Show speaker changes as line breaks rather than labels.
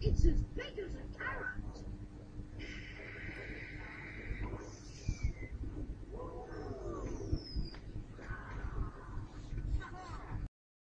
It's as big